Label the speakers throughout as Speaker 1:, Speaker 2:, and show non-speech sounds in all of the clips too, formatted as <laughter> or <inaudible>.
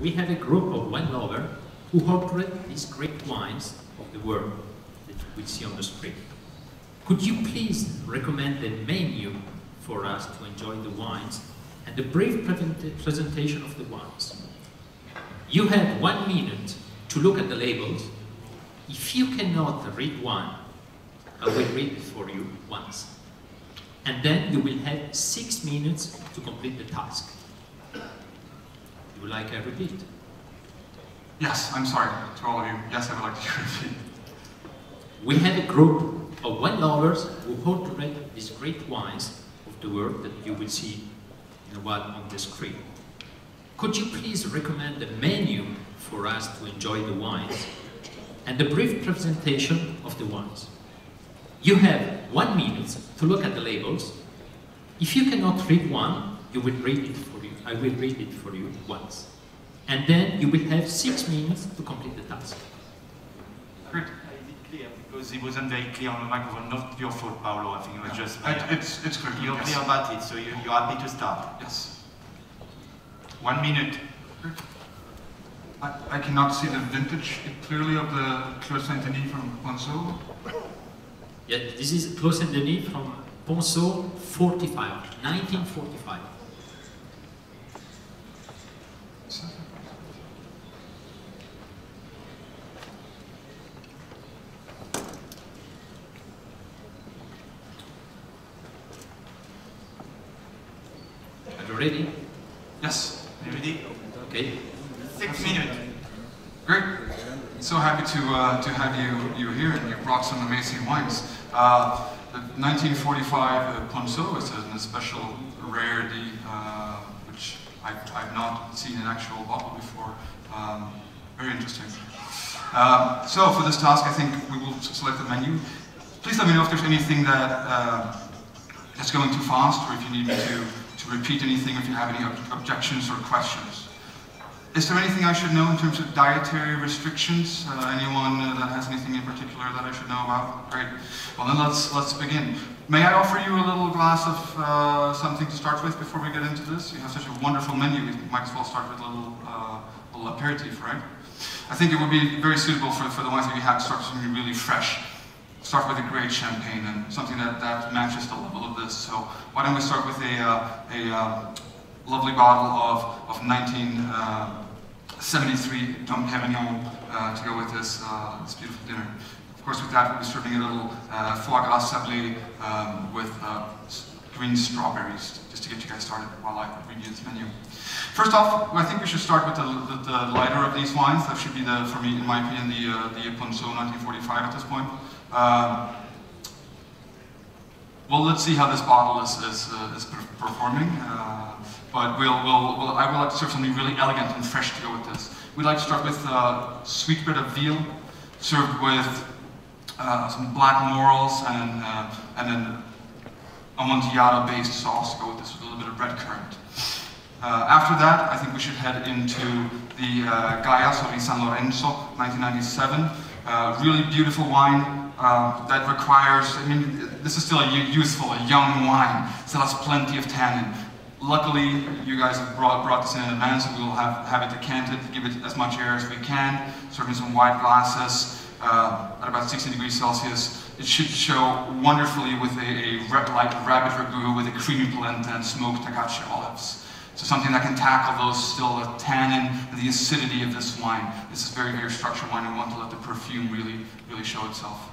Speaker 1: we have a group of wine lovers who ordered these great wines of the world that we see on the screen. Could you please recommend the menu for us to enjoy the wines and the brief presentation of the wines? You have one minute to look at the labels. If you cannot read one, I will read it for you once. And then you will have six minutes to complete the task. You would like I repeat?
Speaker 2: Yes, I'm sorry to all of you. Yes, I would like to repeat.
Speaker 1: We have a group of wine lovers who hold to rate these great wines of the world that you will see in a while on the screen. Could you please recommend the menu for us to enjoy the wines and a brief presentation of the wines? You have one minute to look at the labels. If you cannot read one, you will read it for you. I will read it for you once. And then you will have six minutes to complete the task.
Speaker 2: Great
Speaker 3: because it wasn't very clear on the microphone. Not your fault, Paolo. I think it was just.
Speaker 2: It, it's it's clear.
Speaker 3: You're
Speaker 2: yes.
Speaker 3: clear about it, so you, you're happy to start.
Speaker 2: Yes.
Speaker 3: One minute.
Speaker 2: I, I cannot see the vintage clearly of the Clos Saint Denis from Ponsot.
Speaker 1: Yeah, this is Clos Saint Denis from Ponsot 45, 1945. Ready?
Speaker 2: Yes.
Speaker 3: Ready?
Speaker 1: Okay.
Speaker 3: Six minutes.
Speaker 2: Great. So happy to uh, to have you you here, and you brought some amazing wines. Uh, the 1945 uh, Ponsot is a special rarity, uh, which I've, I've not seen an actual bottle before. Um, very interesting. Uh, so for this task, I think we will select the menu. Please let me know if there's anything that uh, that's going too fast, or if you need me to repeat anything if you have any ob objections or questions. Is there anything I should know in terms of dietary restrictions? Uh, anyone uh, that has anything in particular that I should know about? Great. Well, then let's let's begin. May I offer you a little glass of uh, something to start with before we get into this? You have such a wonderful menu. We might as well start with a little, uh, little aperitif, right? I think it would be very suitable for, for the ones that you have to start with something really fresh start with a great champagne and something that, that matches the level of this. So why don't we start with a, uh, a uh, lovely bottle of, of 1973 Dom Perignon uh, to go with this, uh, this beautiful dinner. Of course, with that, we'll be serving a little uh, foie gras sablé um, with uh, green strawberries, just to get you guys started while I you this menu. First off, I think we should start with the, the, the lighter of these wines. That should be the, for me, in my opinion, the, uh, the Ponsot 1945 at this point. Um, well, let's see how this bottle is, is, uh, is performing. Uh, but we'll, we'll, we'll, I would like to serve something really elegant and fresh to go with this. We'd like to start with uh, sweetbread of veal, served with uh, some black morels and, uh, and then amontillado-based sauce to go with this with a little bit of red currant. Uh, after that, I think we should head into the uh, Gallas di San Lorenzo, 1997. really beautiful wine, uh, that requires, I mean, this is still a youthful, a young wine, still has plenty of tannin. Luckily, you guys have brought, brought this in advance, so we'll have, have it decanted, give it as much air as we can, serving some wide glasses uh, at about 60 degrees Celsius. It should show wonderfully with a, a like rabbit ragu with a creamy blend and smoked agache olives. So something that can tackle those still the tannin and the acidity of this wine. This is very, very structured wine and want to let the perfume really, really show itself.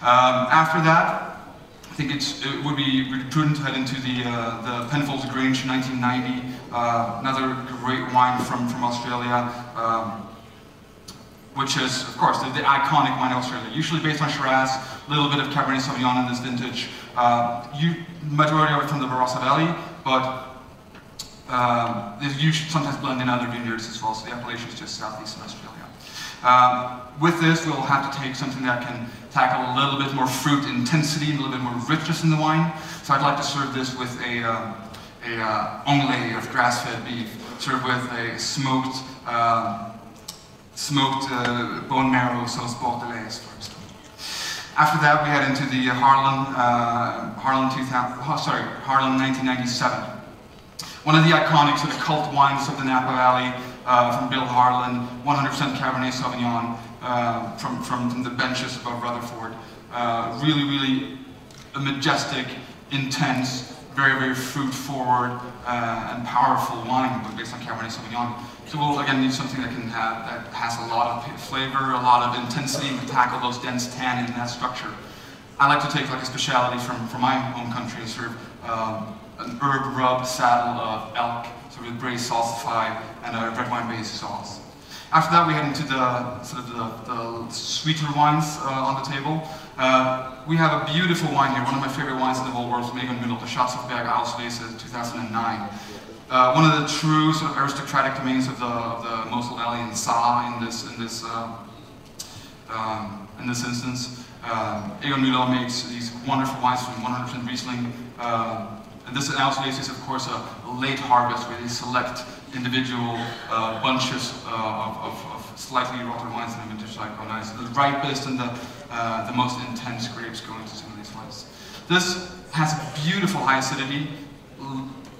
Speaker 2: Um, after that, I think it would be prudent to head into the, uh, the Penfolds Grange 1990, uh, another great wine from, from Australia, um, which is, of course, the, the, iconic wine of Australia, usually based on Shiraz, a little bit of Cabernet Sauvignon in this vintage. Uh, you, majority of it from the Barossa Valley, but um, you sometimes blend in other vineyards as well, so the is just southeastern Australia. Um, with this, we'll have to take something that can tackle a little bit more fruit intensity, a little bit more richness in the wine. So I'd like to serve this with a, um, a uh, onglet of grass-fed beef, served with a smoked, um, smoked uh, bone marrow sauce bordelaise, for instance. After that, we head into the Harlan, uh, Harlan 2000, oh, sorry, Harlan 1997. One of the iconic sort of cult wines of the Napa Valley, uh, from Bill Harlan, 100% Cabernet Sauvignon uh, from, from, from, the benches above Rutherford. Uh, really, really a majestic, intense, very, very fruit-forward uh, and powerful wine but based on Cabernet Sauvignon. So we'll again need something that can have that has a lot of flavor, a lot of intensity, and can tackle those dense tannin in that structure. I like to take like a speciality from, from my home country and serve um, an herb rub saddle of elk, with braised salsified and a red wine based sauce. After that, we head into the sort of the, the sweeter wines uh, on the table. Uh, we have a beautiful wine here, one of my favorite wines in the whole world from Egon the Scharzhofberg Auslese 2009. Uh, one of the true sort of aristocratic domains of the, of the Mosel Valley in Saar in this, in this, uh, um, in this instance. Um, Egon Müller makes these wonderful wines from 100% Riesling. Uh, and this Auslese is, of course, a, late harvest where they select individual uh, bunches uh, of, of, of, slightly rotten wines in a vintage like nice. The ripest and the, uh, the most intense grapes go into some of these wines. This has beautiful high acidity,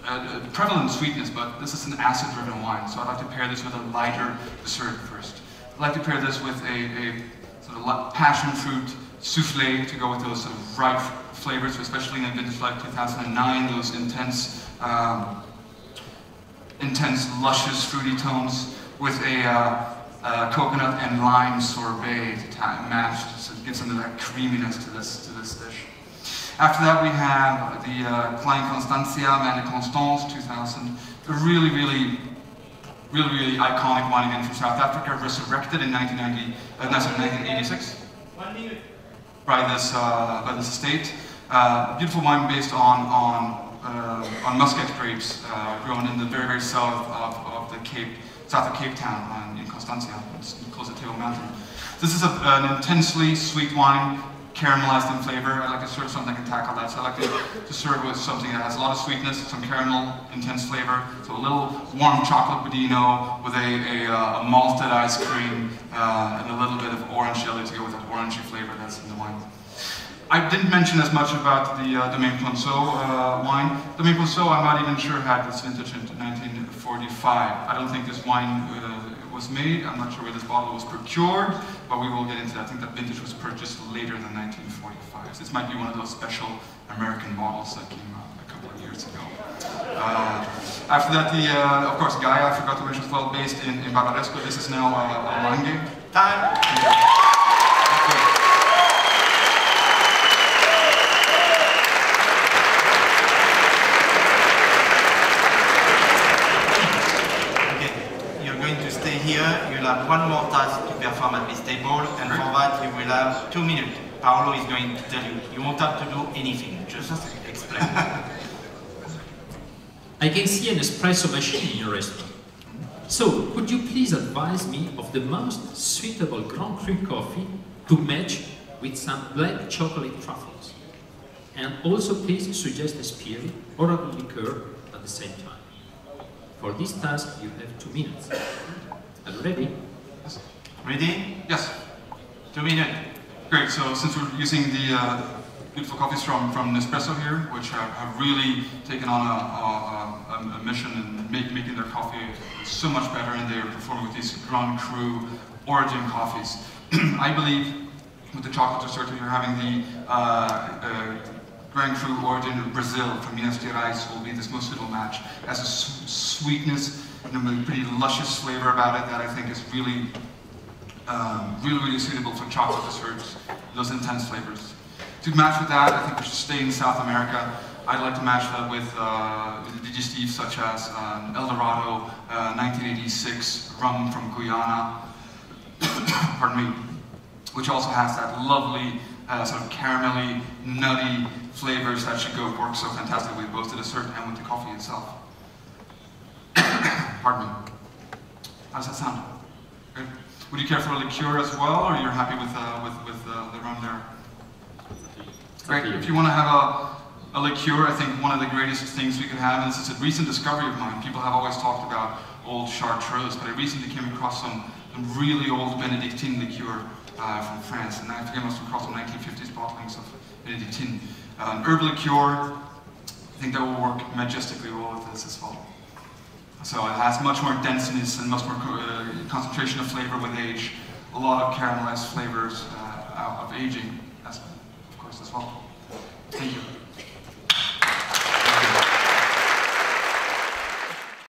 Speaker 2: uh, prevalent sweetness, but this is an acid-driven wine, so I'd like to pair this with a lighter dessert first. I'd like to pair this with a, a sort of passion fruit souffle to go with those sort of ripe flavors, especially in a vintage like 2009, those intense, um, intense, luscious, fruity tones with a uh, uh, coconut and lime sorbet matched so it gives some of that creaminess to this, to this dish. After that, we have the uh, Klein Constantia Vin de Constance 2000, a really, really, really, really iconic wine again from South Africa, resurrected in 1990, uh, 1986 by this, uh, by this estate. Uh, beautiful wine based on, on, uh, on muscat grapes uh, grown in the very, very south of, of the Cape, south of Cape Town in Constantia, it's close to Table Mountain. This is a, an intensely sweet wine, caramelized in flavor. I like to serve something that can tackle that. So I like to, to serve with something that has a lot of sweetness, some caramel, intense flavor. So a little warm chocolate budino with a, a, uh, a malted ice cream uh, and a little bit of orange jelly to go with that orangey flavor that's in the wine. I didn't mention as much about the uh, Domaine Ponsot uh, wine. Domaine Ponsot, I'm not even sure had this vintage in 1945. I don't think this wine uh, was made. I'm not sure where this bottle was procured, but we will get into that. I think that vintage was purchased later than 1945. So this might be one of those special American bottles that came out a couple of years ago. Uh, after that, the, uh, of course, Gaja, I forgot to mention as well, based in, in Barbaresco. This is now uh, a Lange.
Speaker 3: Time! Yeah. have one more task to perform at this table, and for that you will have two minutes. Paolo is going to tell you. You won't have to do anything, just explain. <laughs>
Speaker 1: I can see an espresso machine in your restaurant. So, could you please advise me of the most suitable Grand Cru coffee to match with some black chocolate truffles? And also please suggest a spirit or a liqueur at the same time. For this task, you have two minutes. Are you ready?
Speaker 2: Yes.
Speaker 3: Ready?
Speaker 2: Yes.
Speaker 3: Two minutes.
Speaker 2: Great, so since we're using the uh, beautiful coffees from, from Nespresso here, which have, have really taken on a, a, a, a mission and make, making their coffee so much better, and they're performing with these Grand Cru origin coffees. <clears throat> I believe with the chocolate dessert you're having the uh, uh, Grand Cru origin of Brazil from Minas Gerais will be this most suitable match. It has a sweetness and a pretty luscious flavor about it that I think is really, um, really, really suitable for chocolate desserts, those intense flavors. To match with that, I think we should stay in South America. I'd like to match that with, uh, digestifs such as um, El Dorado uh, 1986 rum from Guyana, <coughs> pardon me, which also has that lovely uh, sort of caramelly, nutty flavors that should go work so fantastically with both the dessert and with the coffee itself. <coughs> Pardon me. How does that sound? Good. Would you care for a liqueur as well, or you're happy with, uh, with, with uh, the rum there? Great. If you want to have a, a liqueur, I think one of the greatest things we could have, and this is a recent discovery of mine, people have always talked about old chartreuse, but I recently came across some, some really old Benedictine liqueur uh, from France, and that came us across the 1950s bottlings of Benedictine. Um, herbal cure, I think that will work majestically well with this as well. So it has much more denseness and much more co uh, concentration of flavor with age, a lot of caramelized flavors uh, out of aging, as, of course, as well. Thank you.